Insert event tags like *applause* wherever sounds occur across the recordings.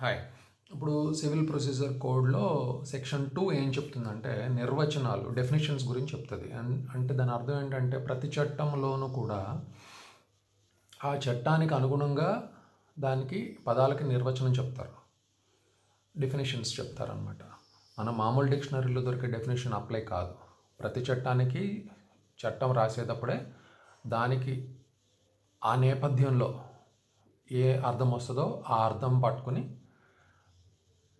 Hi. ఇప్పుడు civil procedure కోడ్లో section two ఏం చెప్తుందంటే నిర్వచనాలు డెఫినేషన్స్ గురించి చెప్తుంది. అంటే దాని అర్థం ఏంటంటే ప్రతి చట్టంలోనూ కూడా ఆ చట్టానికి అనుగుణంగా దానికి పదాలకి నిర్వచనం చెప్తారు. డెఫినేషన్స్ చెప్తారనమాట మన మామూలు డిక్షనరీలో దొరికే డెఫినేషన్ అప్లై కాదు. ప్రతి చట్టానికి చట్టం రాసేటప్పుడే దానికి ఆ నేపథ్యంలో ఏ అర్థం వస్తుందో ఆ అర్థం పట్టుకుని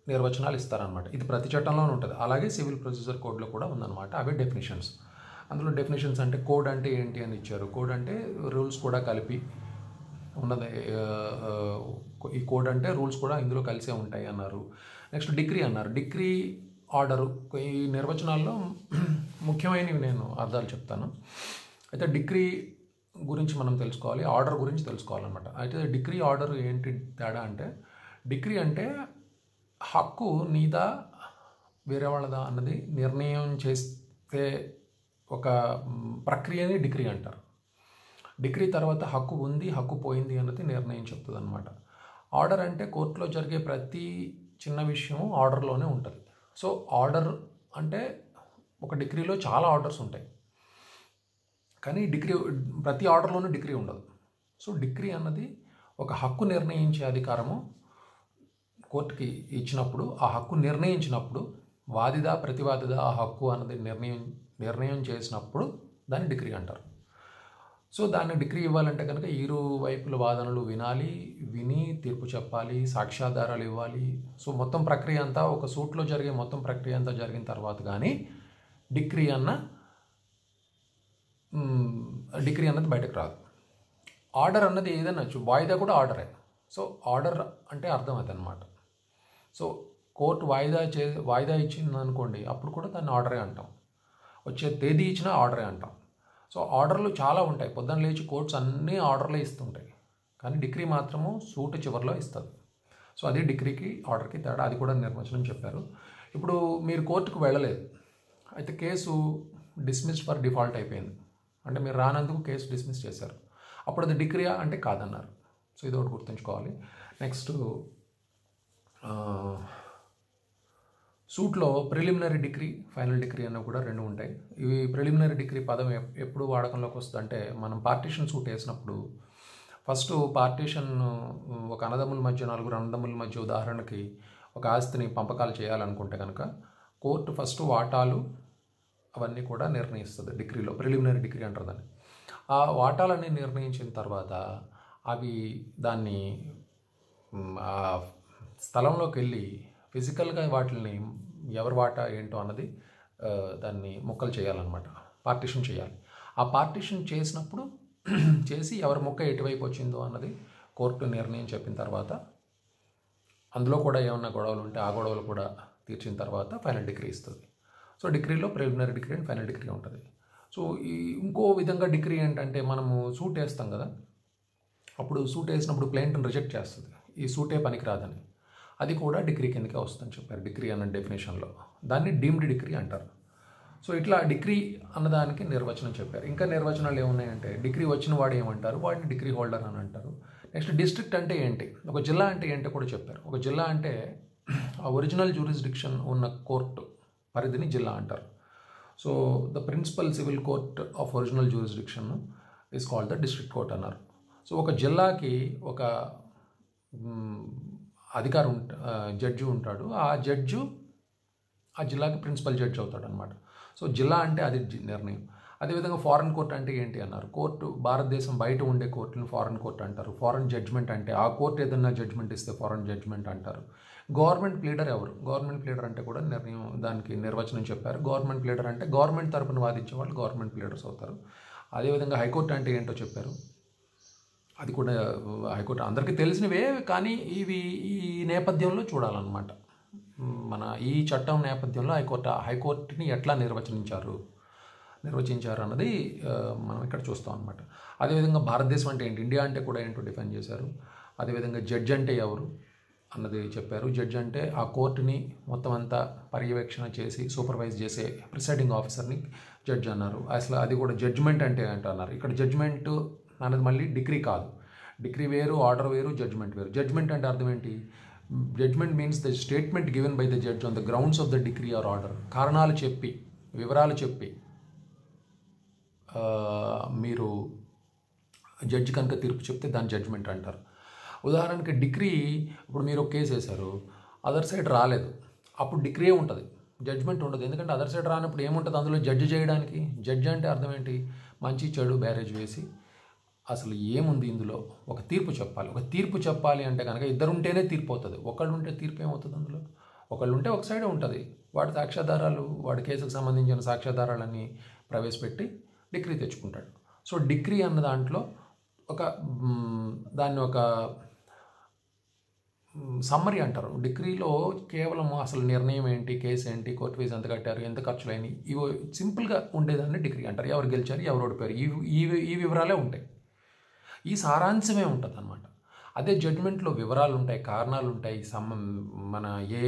నిర్వచనాలు ఇస్తారనమాట ఇది ప్రతి చట్టంలోనే ఉంటుంది. అలాగే సివిల్ ప్రొసీజర్ కోడ్లో కూడా ఉందన్నమాట. అవే డెఫినేషన్స్. అందులో డెఫినేషన్స్ అంటే కోడ్ అంటే ఏంటి అని ఇచ్చారు. కోడ్ అంటే రూల్స్ కూడా కలిపి ఉన్నది. ఈ కోడ్ అంటే రూల్స్ కూడా ఇందులో కలిసే ఉంటాయి అన్నారు. నెక్స్ట్ డిగ్రీ అన్నారు. Degree order. ఈ నిర్వచనాల్లో ముఖ్యమైనవి నేను అర్థాలు చెప్తాను. అయితే డిగ్రీ గురించి మనం తెలుసుకోవాలి. ఆర్డర్ గురించి తెలుసుకోవాలన్నమాట. అయితే డిగ్రీ ఆర్డర్ ఏంటి తేడా అంటే డిగ్రీ అంటే హక్కు నీదా వేరే వాళ్ళదా అన్నది నిర్ణయం చేస్తే ఒక ప్రక్రియని డిగ్రీ అంటారు. డిగ్రీ తర్వాత హక్కు ఉంది హక్కు పోయింది అన్నది నిర్ణయం చెప్తుంది అనమాట ఆర్డర్ అంటే కోర్టులో జరిగే ప్రతి చిన్న విషయం ఆర్డర్లోనే ఉంటుంది. సో ఆర్డర్ అంటే ఒక డిగ్రీలో చాలా ఆర్డర్స్ ఉంటాయి. కానీ డిగ్రీ ప్రతి ఆర్డర్లోనూ డిగ్రీ ఉండదు. సో డిగ్రీ అన్నది ఒక హక్కు నిర్ణయించే అధికారము కోర్టుకి ఇచ్చినప్పుడు ఆ హక్కు నిర్ణయించినప్పుడు వాదిదా ప్రతివాదిదా ఆ హక్కు అన్నది నిర్ణయం నిర్ణయం చేసినప్పుడు దాన్ని డిగ్రీ అంటారు. సో దాన్ని డిగ్రీ ఇవ్వాలంటే కనుక ఇరు వైపుల వాదనలు వినాలి విని తీర్పు చెప్పాలి సాక్ష్యాధారాలు ఇవ్వాలి. సో మొత్తం ప్రక్రియ అంతా ఒక సూట్లో జరిగే మొత్తం ప్రక్రియ అంతా జరిగిన తర్వాత కానీ డిగ్రీ అన్న డిగ్రీ అన్నది బయటకు రాదు. ఆర్డర్ అన్నది ఏదైనా వాయిదా కూడా ఆర్డరే. సో ఆర్డర్ అంటే అర్థం అదనమాట. సో కోర్టు వాయిదా చే వాయిదా ఇచ్చింది అనుకోండి అప్పుడు కూడా దాన్ని ఆర్డరే అంటాం. వచ్చే తేదీ ఇచ్చినా ఆర్డరే అంటాం. సో ఆర్డర్లు చాలా ఉంటాయి. పొద్దున్న లేచి కోర్ట్స్ అన్నీ ఆర్డర్లే ఇస్తుంటాయి. కానీ డిగ్రీ మాత్రము సూట్ చివరిలో ఇస్తుంది. సో అది డిగ్రీకి ఆర్డర్కి తేడా అది కూడా నిర్వచనం చెప్పారు. ఇప్పుడు మీరు కోర్టుకు వెళ్ళలేదు. అయితే కేసు డిస్మిస్ ఫర్ డిఫాల్ట్ అయిపోయింది. అంటే మీరు రానందుకు కేసు డిస్మిస్ చేశారు. అప్పుడు అది డిగ్రీయా అంటే కాదన్నారు. సో ఇది ఒకటి గుర్తుంచుకోవాలి. నెక్స్ట్ సూట్లో ప్రిలిమినరీ డిగ్రీ ఫైనల్ డిగ్రీ అనేవి కూడా రెండు ఉంటాయి. ఇవి ప్రిలిమినరీ డిగ్రీ పదం ఎప్పుడు వాడకంలోకి వస్తుందంటే మనం పార్టీషన్ సూట్ వేసినప్పుడు ఫస్ట్ పార్టీషన్ ఒక అన్నదమ్ముల మధ్య నలుగురు అన్నదమ్ముల మధ్య ఉదాహరణకి ఒక ఆస్తిని పంపకాలు చేయాలనుకుంటే కనుక కోర్టు ఫస్ట్ వాటాలు అవన్నీ కూడా నిర్ణయిస్తుంది డిగ్రీలో ప్రిలిమినరీ డిగ్రీ అంటారు దాన్ని. ఆ వాటాలన్నీ నిర్ణయించిన తర్వాత అవి దాన్ని స్థలంలోకి వెళ్ళి ఫిజికల్గా వాటిని ఎవరి వాటా ఏంటో అన్నది దాన్ని ముక్కలు చేయాలన్నమాట. పార్టిషన్ చేయాలి. ఆ పార్టిషన్ చేసినప్పుడు *clears throat* చేసి ఎవరి మొక్క ఎటువైపు వచ్చిందో అన్నది కోర్టు నిర్ణయం చెప్పిన తర్వాత అందులో కూడా ఏమన్నా గొడవలు ఉంటే ఆ గొడవలు కూడా తీర్చిన తర్వాత ఫైనల్ డిగ్రీ ఇస్తుంది. సో డిగ్రీలో preliminary degree and final degree ఉంటుంది. సో ఈ ఇంకో విధంగా డిగ్రీ ఏంటంటే మనము సూట్ వేస్తాం కదా అప్పుడు సూట్ వేసినప్పుడు ప్లేంట్ని రిజెక్ట్ చేస్తుంది. ఈ సూటే పనికిరాదని. అది కూడా డిగ్రీ కిందకే వస్తుందని చెప్పారు డిగ్రీ అన్న డెఫినేషన్లో. దాన్ని డీమ్డ్ డిగ్రీ అంటారు. సో ఇట్లా డిగ్రీ అన్నదానికి నిర్వచనం చెప్పారు. ఇంకా నిర్వచనాలు ఏమున్నాయంటే డిగ్రీ వచ్చిన వాడు ఏమంటారు? వాడిని డిగ్రీ హోల్డర్ అని అంటారు. నెక్స్ట్ డిస్ట్రిక్ట్ అంటే ఏంటి? ఒక జిల్లా అంటే ఏంటో కూడా చెప్పారు. ఒక జిల్లా అంటే ఆ ఒరిజినల్ జ్యూరిస్డిక్షన్ ఉన్న కోర్టు పరిధిని జిల్లా అంటారు. So the principal civil court of original jurisdiction is called the district court అన్నారు. సో ఒక జిల్లాకి ఒక అధికారి జడ్జి ఉంటాడు. ఆ జడ్జు ఆ జిల్లాకి ప్రిన్సిపల్ జడ్జి అవుతాడు అనమాట సో జిల్లా అంటే అది జి- నిర్ణయం. అదేవిధంగా ఫారెన్ కోర్ట్ అంటే ఏంటి అన్నారు. కోర్టు భారతదేశం బయట ఉండే కోర్టును ఫారెన్ కోర్ట్ అంటారు. ఫారెన్ జడ్జ్మెంట్ అంటే ఆ కోర్టు ఏదన్నా జడ్జ్మెంట్ ఇస్తే ఫారెన్ జడ్జ్మెంట్ అంటారు. గవర్నమెంట్ ప్లీడర్ ఎవరు? గవర్నమెంట్ ప్లీడర్ అంటే కూడా నిర్ణయం దానికి నిర్వచనం చెప్పారు. గవర్నమెంట్ ప్లీడర్ అంటే గవర్నమెంట్ తరపున వాదించే వాళ్ళు గవర్నమెంట్ లీడర్స్ అవుతారు. అదేవిధంగా హైకోర్టు అంటే ఏంటో చెప్పారు? అది కూడా హైకోర్టు అందరికీ తెలిసినవే కానీ ఇవి ఈ నేపథ్యంలో చూడాలన్నమాట. మన ఈ చట్టం నేపథ్యంలో హైకోర్టు హైకోర్టుని ఎట్లా నిర్వచించారు నిర్వచించారు అన్నది మనం ఇక్కడ చూస్తాం అనమాట అదేవిధంగా భారతదేశం అంటే ఏంటి? ఇండియా అంటే కూడా ఏంటో డిఫైన్ చేశారు. అదేవిధంగా జడ్జ్ అంటే ఎవరు అన్నది చెప్పారు. జడ్జ్ అంటే ఆ కోర్టుని మొత్తం అంతా పర్యవేక్షణ చేసి సూపర్వైజ్ చేసే ప్రిసైడింగ్ ఆఫీసర్ని జడ్జ్ అన్నారు. అసలు అది కూడా జడ్జ్మెంట్ అంటే ఏంటో అన్నారు ఇక్కడ జడ్జ్మెంట్ అన్నది మళ్ళీ డిగ్రీ కాదు. డిగ్రీ వేరు ఆర్డర్ వేరు జడ్జ్మెంట్ వేరు. జడ్జ్మెంట్ అంటే అర్థం ఏంటి? Judgment means the statement given by the judge on the grounds of the degree or order కారణాలు చెప్పి వివరాలు చెప్పి మీరు జడ్జి కనుక తీర్పు చెప్తే దాన్ని జడ్జ్మెంట్ అంటారు. ఉదాహరణకి డిగ్రీ ఇప్పుడు మీరు ఒక కేసు వేశారు అదర్ సైడ్ రాలేదు. అప్పుడు డిగ్రీ ఉంటుంది. జడ్జ్మెంట్ ఉండదు. ఎందుకంటే అదర్ సైడ్ రానప్పుడు ఏముంటుంది అందులో? జడ్జి చేయడానికి. జడ్జి అంటే అర్థం ఏంటి? మంచి చెడు బ్యారేజ్ వేసి అసలు ఏముంది ఇందులో? ఒక తీర్పు చెప్పాలి. ఒక తీర్పు చెప్పాలి అంటే కనుక ఇద్దరు ఉంటేనే తీర్పు అవుతుంది. ఒకళ్ళు ఉంటే తీర్పు ఏమవుతుంది అందులో? ఒకళ్ళు ఉంటే ఒక సైడే ఉంటుంది. వాడి సాక్ష్యాధారాలు వాడి కేసుకు సంబంధించిన సాక్ష్యాధారాలన్నీ ప్రవేశపెట్టి డిగ్రీ తెచ్చుకుంటాడు. సో డిగ్రీ అన్న దాంట్లో ఒక దాన్ని ఒక సమ్మరీ అంటారు. డిగ్రీలో కేవలం అసలు నిర్ణయం ఏంటి కేసు ఏంటి కోర్టు ఫీజు ఎంత కట్టారు ఎంత ఖర్చులు అయినాయి ఇవి సింపుల్గా ఉండేదాన్ని డిగ్రీ అంటారు. ఎవరు గెలిచారు ఎవరు ఓడిపోయారు. ఈ ఈ వివరాలే ఉంటాయి. ఈ సారాంశమే ఉంటుంది అనమాట అదే జడ్మెంట్లో వివరాలు ఉంటాయి కారణాలు ఉంటాయి సమ్ మన ఏ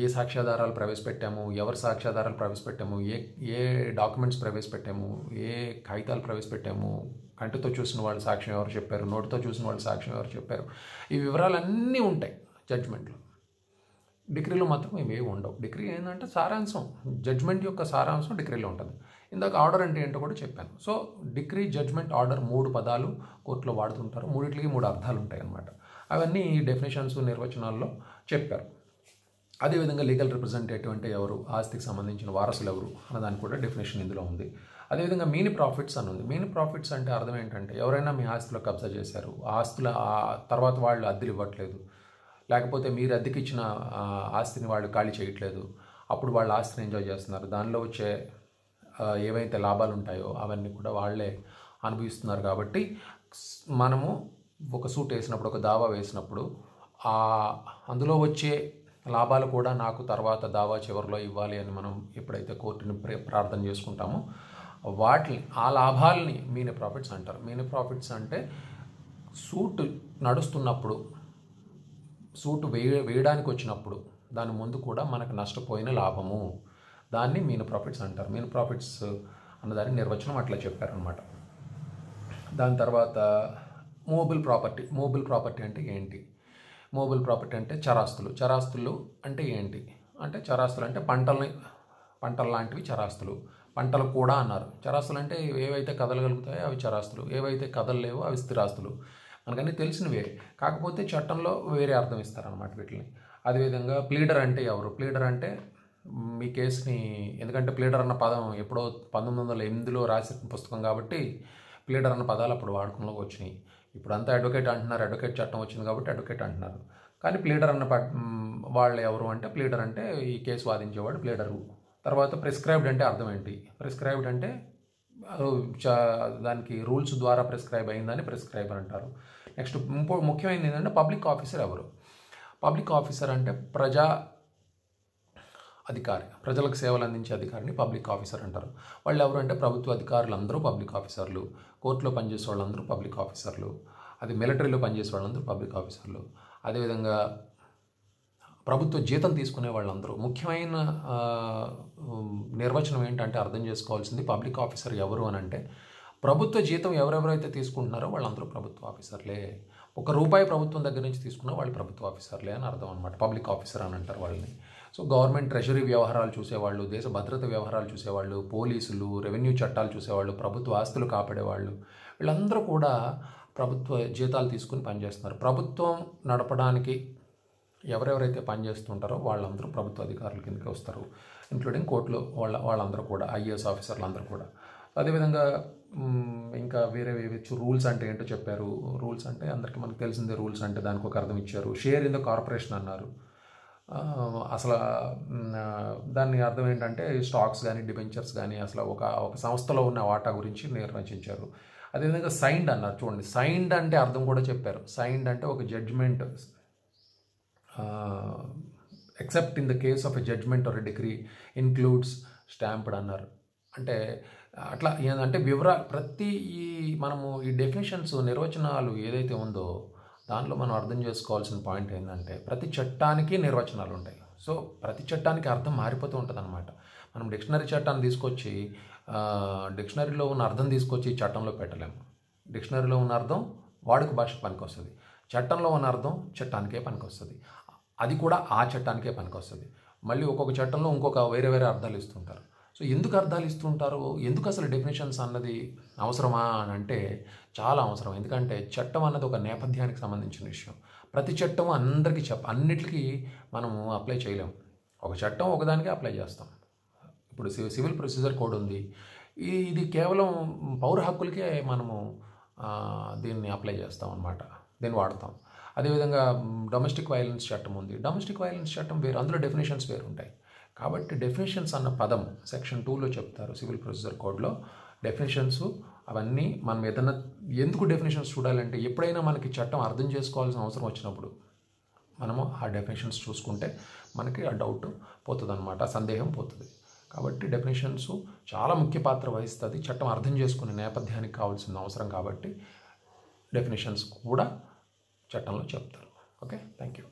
ఏ సాక్ష్యాధారాలు ప్రవేశపెట్టాము ఎవరు సాక్ష్యాధారాలు ప్రవేశపెట్టాము ఏ ఏ డాక్యుమెంట్స్ ప్రవేశపెట్టాము ఏ కాగితాలు ప్రవేశపెట్టాము కంటితో చూసిన వాళ్ళు సాక్ష్యం ఎవరు చెప్పారు నోటితో చూసిన వాళ్ళు సాక్ష్యం ఎవరు చెప్పారు ఈ వివరాలన్నీ ఉంటాయి జడ్జ్మెంట్లో డిగ్రీలో మాత్రం ఇవేవి ఉండవు. డిగ్రీ ఏంటంటే సారాంశం. జడ్జ్మెంట్ యొక్క సారాంశం డిగ్రీలో ఉంటుంది. ఇందాక ఆర్డర్ అంటే ఏంటో కూడా చెప్పాను. సో డిగ్రీ జడ్జ్మెంట్ ఆర్డర్ మూడు పదాలు కోర్టులో వాడుతుంటారు. మూడిట్లకి మూడు అర్థాలు ఉంటాయి అన్నమాట. అవన్నీ డెఫినేషన్స్ నిర్వచనాల్లో చెప్పారు. అదేవిధంగా లీగల్ రిప్రజెంటేటివ్ అంటే ఎవరు ఆస్తికి సంబంధించిన వారసులు ఎవరు అన్నదానికి కూడా డెఫినేషన్ ఇందులో ఉంది. అదేవిధంగా మీని ప్రాఫిట్స్ అని ఉంది. మీని ప్రాఫిట్స్ అంటే అర్థం ఏంటంటే ఎవరైనా మీ ఆస్తిలో కబ్జా చేశారు ఆ ఆస్తుల ఆ తర్వాత వాళ్ళు అద్దెలు ఇవ్వట్లేదు. లేకపోతే మీరు అద్దెకి ఇచ్చిన ఆస్తిని వాళ్ళు ఖాళీ చేయట్లేదు. అప్పుడు వాళ్ళ ఆస్తిని ఎంజాయ్ చేస్తున్నారు. దానిలో వచ్చే ఏవైతే లాభాలు ఉంటాయో అవన్నీ కూడా వాళ్ళే అనుభవిస్తున్నారు కాబట్టి మనము ఒక సూట్ వేసినప్పుడు ఒక దావా వేసినప్పుడు ఆ అందులో వచ్చే లాభాలు కూడా నాకు తర్వాత దావా చివరిలో ఇవ్వాలి అని మనం ఎప్పుడైతే కోర్టుని ప్రే- ప్రార్థన చేసుకుంటామో వాటిని ఆ లాభాలని మీన ప్రాఫిట్స్ అంటారు. మీన ప్రాఫిట్స్ అంటే సూట్ నడుస్తున్నప్పుడు సూటు వేయ వేయడానికి వచ్చినప్పుడు దాని ముందు కూడా మనకు నష్టపోయిన లాభము. దాన్ని మీన్ ప్రాఫిట్స్ అంటారు. మీన్ ప్రాఫిట్స్ అన్నదాని నిర్వచనం అట్లా చెప్పారనమాట దాని తర్వాత మోబిల్ ప్రాపర్టీ. మోబిల్ ప్రాపర్టీ అంటే ఏంటి? మోబిల్ ప్రాపర్టీ అంటే చరాస్తులు. చరాస్తులు అంటే ఏంటి? అంటే చరాస్తులు అంటే పంటల్ని పంటలు లాంటివి చరాస్తులు. పంటలు కూడా అన్నారు. చరాస్తులు అంటే ఏవైతే కదలగలుగుతాయో అవి చరాస్తులు. ఏవైతే కదలలేవో అవి స్థిరాస్తులు. మనకన్నీ తెలిసినవే కాకపోతే చట్టంలో వేరే అర్థం ఇస్తారనమాట వీటిని. అదేవిధంగా ప్లీడర్ అంటే ఎవరు? ప్లీడర్ అంటే మీ కేసుని ఎందుకంటే ప్లీడర్ అన్న పదం ఎప్పుడో పంతొమ్మిది వందల ఎనిమిదిలో రాసిన పుస్తకం కాబట్టి ప్లీడర్ అన్న పదాలు అప్పుడు వాడుకంలోకి వచ్చినాయి. ఇప్పుడు అంతా అడ్వకేట్ అంటున్నారు అడ్వకేట్ చట్టం వచ్చింది కాబట్టి అడ్వకేట్ అంటున్నారు. కానీ ప్లీడర్ అన్న వాళ్ళు ఎవరు అంటే ప్లీడర్ అంటే ఈ కేసు వాదించేవాడు ప్లీడరు తర్వాత ప్రిస్క్రైబ్డ్ అంటే అర్థం ఏంటి? ప్రిస్క్రైబ్డ్ అంటే దానికి రూల్స్ ద్వారా ప్రిస్క్రైబ్ అయిందని ప్రిస్క్రైబర్ అంటారు. నెక్స్ట్ ముఖ్యమైనది ఏంటంటే పబ్లిక్ ఆఫీసర్ ఎవరు? పబ్లిక్ ఆఫీసర్ అంటే ప్రజా అధికారి ప్రజలకు సేవలు అందించే అధికారిని పబ్లిక్ ఆఫీసర్ అంటారు. వాళ్ళు ఎవరు అంటే ప్రభుత్వ అధికారులు అందరూ పబ్లిక్ ఆఫీసర్లు. కోర్టులో పనిచేసే వాళ్ళందరూ పబ్లిక్ ఆఫీసర్లు. అది మిలిటరీలో పనిచేసే వాళ్ళందరూ పబ్లిక్ ఆఫీసర్లు. అదేవిధంగా ప్రభుత్వ జీతం తీసుకునే వాళ్ళందరూ. ముఖ్యమైన నిర్వచనం ఏంటంటే అర్థం చేసుకోవాల్సింది పబ్లిక్ ఆఫీసర్ ఎవరు అని అంటే ప్రభుత్వ జీతం ఎవరెవరైతే తీసుకుంటున్నారో వాళ్ళందరూ ప్రభుత్వ ఆఫీసర్లే. ఒక రూపాయి ప్రభుత్వం దగ్గర నుంచి తీసుకున్న వాళ్ళు ప్రభుత్వ ఆఫీసర్లే అని అర్థం అనమాట పబ్లిక్ ఆఫీసర్ అని అంటారు వాళ్ళని. సో గవర్నమెంట్ ట్రెషరీ వ్యవహారాలు చూసేవాళ్ళు దేశ భద్రత వ్యవహారాలు చూసేవాళ్ళు పోలీసులు రెవెన్యూ చట్టాలు చూసేవాళ్ళు ప్రభుత్వ ఆస్తులు కాపాడేవాళ్ళు వీళ్ళందరూ కూడా ప్రభుత్వ జీతాలు తీసుకుని పనిచేస్తున్నారు. ప్రభుత్వం నడపడానికి ఎవరెవరైతే పనిచేస్తుంటారో వాళ్ళందరూ ప్రభుత్వ అధికారుల కిందకి వస్తారు ఇంక్లూడింగ్ కోర్టులో వాళ్ళ వాళ్ళందరూ కూడా ఐఏఎస్ ఆఫీసర్లు అందరూ కూడా. అదేవిధంగా ఇంకా వేరే వేయచ్చు రూల్స్ అంటే ఏంటో చెప్పారు. రూల్స్ అంటే అందరికీ మనకు తెలిసిందే రూల్స్ అంటే దానికి ఒక అర్థం ఇచ్చారు. షేర్ ఇన్ ద కార్పొరేషన్ అన్నారు. అసలు దాన్ని దాని అర్థం ఏంటంటే స్టాక్స్ కానీ డిబెంచర్స్ కానీ అసలు ఒక ఒక సంస్థలో ఉన్న వాటా గురించి నిర్వచించారు. అదేవిధంగా సైన్డ్ అన్నారు. చూడండి సైన్డ్ అంటే అర్థం కూడా చెప్పారు. సైన్డ్ అంటే ఒక judgment except in the case of a judgment or a degree includes stamped అన్నారు. అంటే అట్లా ఏంటంటే వివరాలు ప్రతి ఈ మనము ఈ డెఫినేషన్స్ నిర్వచనాలు ఏదైతే ఉందో దాంట్లో మనం అర్థం చేసుకోవాల్సిన పాయింట్ ఏంటంటే ప్రతి చట్టానికి నిర్వచనాలు ఉంటాయి. సో ప్రతి చట్టానికి అర్థం మారిపోతూ ఉంటుంది అనమాట మనం డిక్షనరీ చట్టాన్ని తీసుకొచ్చి డిక్షనరీలో ఉన్న అర్థం తీసుకొచ్చి చట్టంలో పెట్టలేము డిక్షనరీలో ఉన్న అర్థం వాడుక భాషకు పనికి వస్తుంది చట్టంలో ఉన్న అర్థం చట్టానికే పనికొస్తుంది. అది కూడా ఆ చట్టానికే పనికొస్తుంది. మళ్ళీ ఒక్కొక్క చట్టంలో ఇంకొక వేరే వేరే అర్థాలు ఇస్తుంటారు. సో ఎందుకు అర్థాలు ఇస్తుంటారు ఎందుకు అసలు డెఫినేషన్స్ అన్నది అవసరమా అని అంటే చాలా అవసరం. ఎందుకంటే చట్టం అన్నది ఒక నేపథ్యానికి సంబంధించిన విషయం. ప్రతి చట్టం అందరికీ చెప్ప అన్నిటికీ మనము అప్లై చేయలేము. ఒక చట్టం ఒకదానికే అప్లై చేస్తాం. ఇప్పుడు సి- సివిల్ ప్రొసీజర్ కోడ్ ఉంది. ఈ- ఇది కేవలం పౌర హక్కులకే మనము దీన్ని అప్లై చేస్తాం అన్నమాట. దీన్ని వాడతాం. అదేవిధంగా డొమెస్టిక్ వైలెన్స్ చట్టం ఉంది. డొమెస్టిక్ వైలెన్స్ చట్టం వేరు అందులో డెఫినేషన్స్ వేరు ఉంటాయి కాబట్టి డెఫినేషన్స్ అన్న పదం సెక్షన్ టూలో చెప్తారు సివిల్ ప్రొసీజర్ కోడ్లో డెఫినేషన్స్ అవన్నీ మనం ఏదైనా ఎందుకు డెఫినేషన్స్ చూడాలంటే ఎప్పుడైనా మనకి చట్టం అర్థం చేసుకోవాల్సిన అవసరం వచ్చినప్పుడు మనము ఆ డెఫినేషన్స్ చూసుకుంటే మనకి ఆ డౌట్ పోతుంది అనమాట సందేహం పోతుంది. కాబట్టి డెఫినేషన్స్ చాలా ముఖ్య పాత్ర వహిస్తుంది. చట్టం అర్థం చేసుకునే నేపథ్యానికి కావాల్సిన అవసరం కాబట్టి డెఫినేషన్స్ కూడా చట్టంలో చెప్తారు. Okay thank you